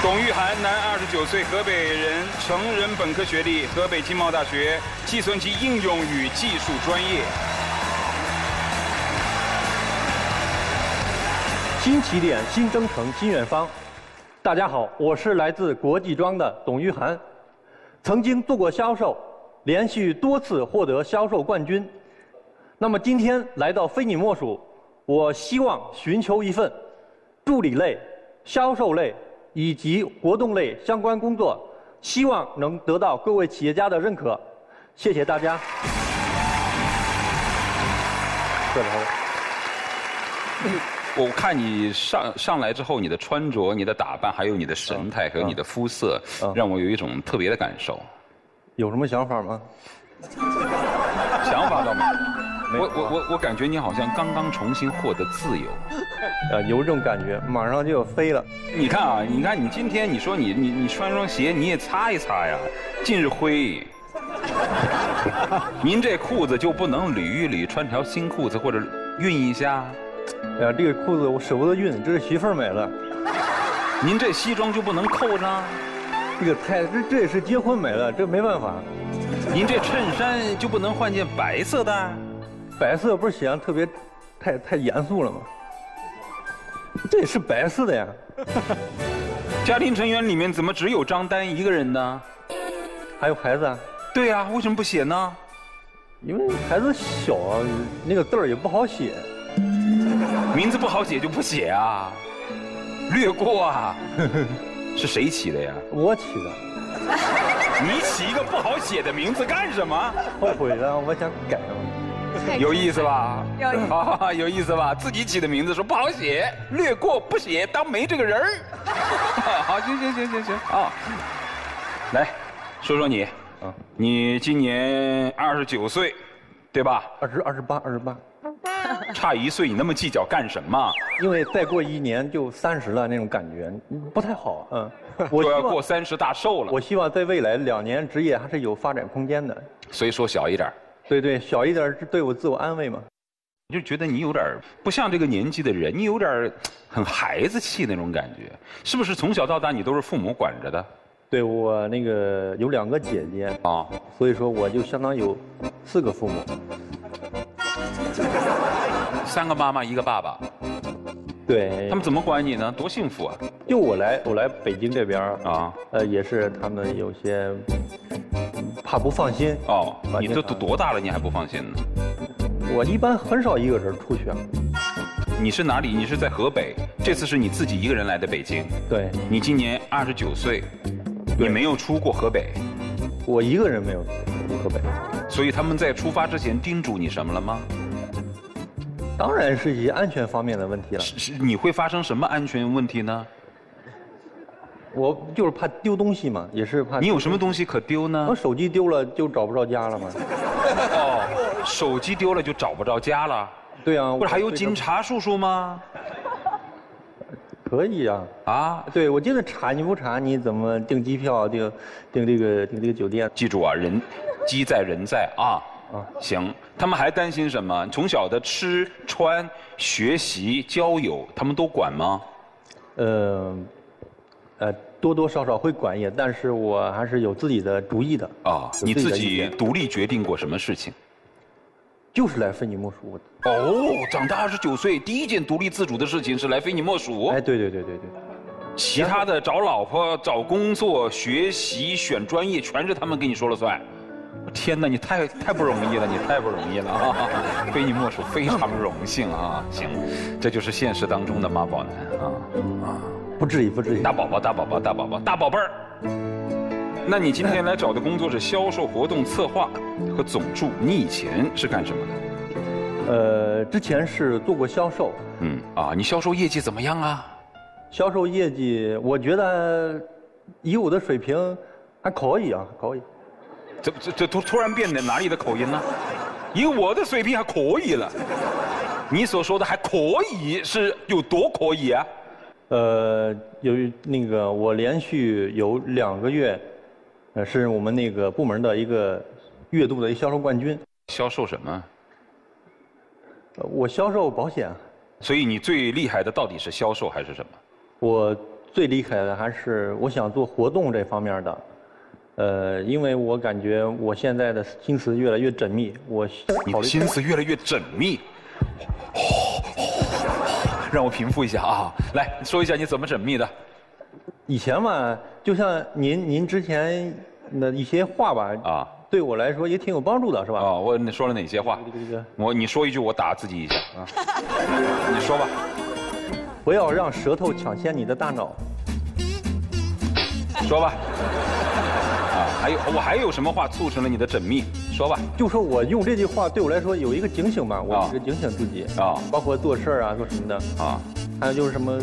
董玉涵，男，二十九岁，河北人，成人本科学历，河北经贸大学计算机应用与技术专业。新起点，新征程，新远方。大家好，我是来自国际庄的董玉涵，曾经做过销售，连续多次获得销售冠军。那么今天来到非你莫属，我希望寻求一份助理类、销售类以及活动类相关工作，希望能得到各位企业家的认可。谢谢大家。我看你上上来之后，你的穿着、你的打扮，还有你的神态和你的肤色，让我有一种特别的感受。有什么想法吗？我我我我感觉你好像刚刚重新获得自由。啊，有这种感觉，马上就要飞了。你看啊，你看你今天你说你你你穿双鞋你也擦一擦呀，尽是灰。您这裤子就不能捋一捋，穿条新裤子或者熨一下？哎呀，这个裤子我舍不得熨，这是媳妇儿买的。您这西装就不能扣上？这个太这这也是结婚买的，这没办法。您这衬衫就不能换件白色的？白色不是显得特别太太严肃了吗？这也是白色的呀。家庭成员里面怎么只有张丹一个人呢？还有孩子啊？对呀，为什么不写呢？因为孩子小，那个字儿也不好写。名字不好写就不写啊，略过啊。是谁起的呀？我起的。你起一个不好写的名字干什么？后悔了，我想改。有意思吧？有，有意思吧？自己起的名字说不好写，略过不写，当没这个人儿。好，行行行行行啊。来，说说你。啊，你今年二十九岁，对吧？二十二十八，二十八。差一岁，你那么计较干什么？因为再过一年就三十了，那种感觉不太好。嗯，我要过三十大寿了。我希望在未来两年职业还是有发展空间的。所以说小一点。对对，小一点是对我自我安慰嘛。就觉得你有点不像这个年纪的人，你有点很孩子气那种感觉，是不是？从小到大你都是父母管着的。对我那个有两个姐姐啊，所以说我就相当有四个父母。三个妈妈一个爸爸，对他们怎么管你呢？多幸福啊！就我来，我来北京这边啊，呃，也是他们有些怕不放心哦。你这都多大了，你还不放心呢？我一般很少一个人出去啊。你是哪里？你是在河北？这次是你自己一个人来的北京？对。你今年二十九岁，你没有出过河北？我一个人没有出河北。所以他们在出发之前叮嘱你什么了吗？当然是一些安全方面的问题了。是是，你会发生什么安全问题呢？我就是怕丢东西嘛，也是怕。你有什么东西可丢呢？我手机丢了就找不着家了吗？哦，手机丢了就找不着家了。对啊。不是还有警察叔叔吗？可以啊。啊？对，我记得查你不查，你怎么订机票、订订这个订这个酒店？记住啊，人机在人在啊。啊，行，他们还担心什么？从小的吃穿、学习、交友，他们都管吗？呃，呃，多多少少会管也，但是我还是有自己的主意的。啊，你自己独立决定过什么事情？就是来非你莫属。哦，长大二十九岁，第一件独立自主的事情是来非你莫属。哎，对对对对对。其他的找老婆、找工作、学习、选专业，全是他们跟你说了算。天哪，你太太不容易了，你太不容易了啊！非你莫属，非常荣幸啊！行，这就是现实当中的妈宝男啊啊！不至于，不至于。大宝宝，大宝宝，大宝宝，大宝贝儿。那你今天来找的工作是销售活动策划和总助，你以前是干什么的？呃，之前是做过销售。嗯啊，你销售业绩怎么样啊？销售业绩，我觉得以我的水平还可以啊，可以。这这这突突然变得哪里的口音呢？以我的水平还可以了，你所说的还可以是有多可以啊？呃，由于那个我连续有两个月，呃，是我们那个部门的一个月度的一销售冠军。销售什么？我销售保险。所以你最厉害的到底是销售还是什么？我最厉害的还是我想做活动这方面的，呃，因为我感觉我现在的心思越来越缜密，我你的心思越来越缜密。让我平复一下啊，来说一下你怎么缜密的。以前嘛，就像您您之前的一些话吧，啊，对我来说也挺有帮助的，是吧？啊，我你说了哪些话？我你说一句，我打自己一下啊。你说吧。不要让舌头抢先你的大脑。说吧。啊，还有我还有什么话促成了你的缜密？说吧。就说我用这句话对我来说有一个警醒吧，我一个警醒自己啊，包括做事啊，做什么的啊，还有就是什么。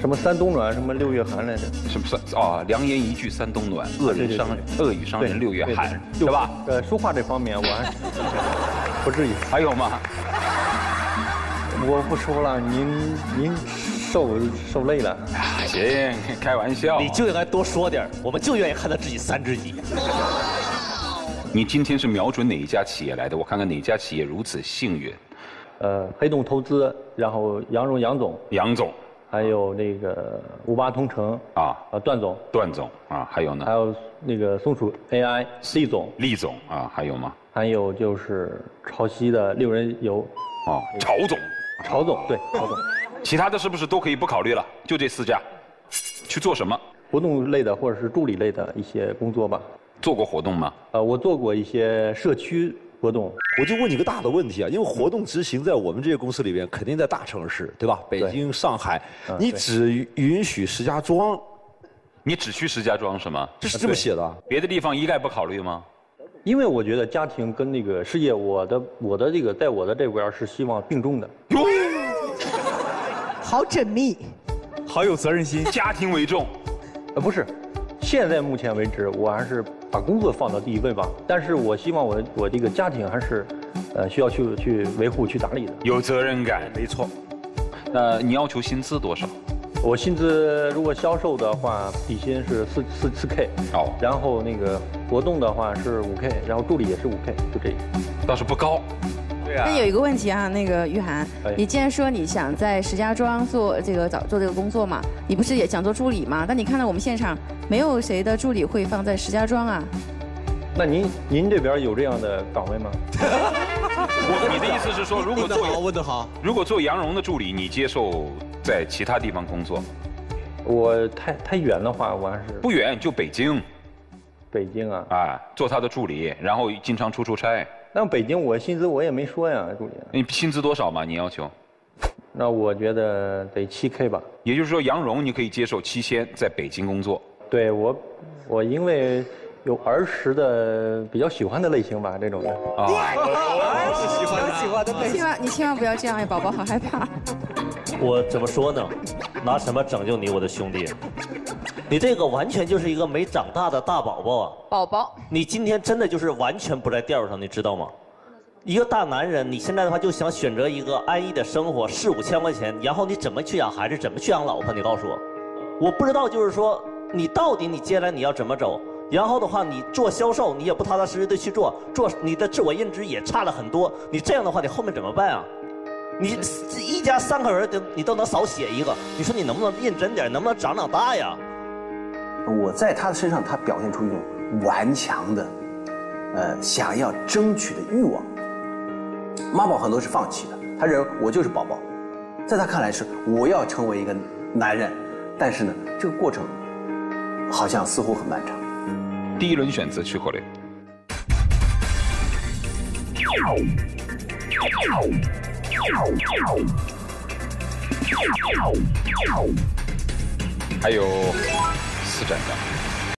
什么三冬暖，什么六月寒来着？什么三啊？良言一句三冬暖，恶人伤恶语伤人六月寒，对吧？呃，说话这方面我还 不至于。还有吗？我不说了，您您受受累了。行，开玩笑。你就应该多说点，我们就愿意看到自己三只鸡。你今天是瞄准哪一家企业来的？我看看哪家企业如此幸运。呃，黑洞投资，然后杨荣杨总。杨总。还有那个五八同城啊，呃，段总，段总啊，还有呢？还有那个松鼠 AI 厉总，厉总啊，还有吗？还有就是潮汐的六人游，哦，潮总，潮总，对，潮总。其他的是不是都可以不考虑了？就这四家，去做什么？活动类的或者是助理类的一些工作吧。做过活动吗？呃，我做过一些社区。活动，我就问你个大的问题啊，因为活动执行在我们这些公司里边，肯定在大城市，对吧？北京、上海，你只允许石家庄，你只去石家庄是吗？这是这么写的，别的地方一概不考虑吗？因为我觉得家庭跟那个事业，我的我的这个在我的这边是希望并重的。哟，好缜密，好有责任心，家庭为重，呃，不是。现在目前为止，我还是把工作放到第一位吧。但是我希望我我这个家庭还是，呃，需要去去维护、去打理的。有责任感，没错。那你要求薪资多少？我薪资如果销售的话，底薪是四四四 K。哦。然后那个活动的话是五 K，然后助理也是五 K，就这。倒是不高。那有一个问题啊，那个玉涵，你既然说你想在石家庄做这个找做这个工作嘛，你不是也想做助理吗？但你看到我们现场没有谁的助理会放在石家庄啊？那您您这边有这样的岗位吗？我你的意思是说，如果做 问得好，如果做杨蓉的助理，你接受在其他地方工作？我太太远的话，我还是不远，就北京。北京啊？啊，做他的助理，然后经常出出差。那北京我薪资我也没说呀，助理。你薪资多少嘛？你要求？那我觉得得七 K 吧。也就是说，杨蓉你可以接受七千在北京工作。对我，我因为有儿时的比较喜欢的类型吧，这种的。啊，儿时喜欢的类型。千万你千万不要这样呀，宝宝好害怕。我怎么说呢？拿什么拯救你，我的兄弟？你这个完全就是一个没长大的大宝宝啊！宝宝，你今天真的就是完全不在调上，你知道吗？一个大男人，你现在的话就想选择一个安逸的生活，四五千块钱，然后你怎么去养孩子，怎么去养老婆？你告诉我，我不知道，就是说你到底你接下来你要怎么走？然后的话，你做销售，你也不踏踏实实的去做，做你的自我认知也差了很多。你这样的话，你后面怎么办啊？你一家三口人都你都能少写一个，你说你能不能认真点，能不能长长大呀？我在他的身上，他表现出一种顽强的，呃，想要争取的欲望。妈宝很多是放弃的，他认为我就是宝宝，在他看来是我要成为一个男人，但是呢，这个过程好像似乎很漫长。第一轮选择去火雷。还有次战争。